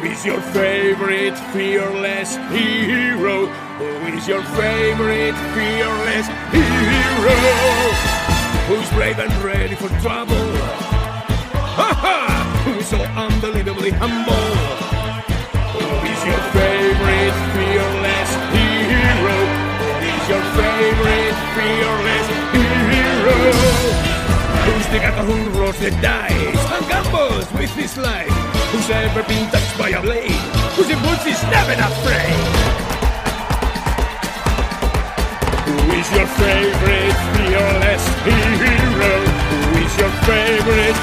Who is your favorite fearless hero? Who is your favorite fearless hero? Who's brave and ready for trouble? Ha ha! Who is so unbelievably humble? Who is your favorite fearless hero? Who is your favorite fearless hero? Who's the guy who rolls the dice and gambles with his life? Who's ever been touched by a blade? Whose impulse is never afraid? Who is your favorite fearless hero? Who is your favorite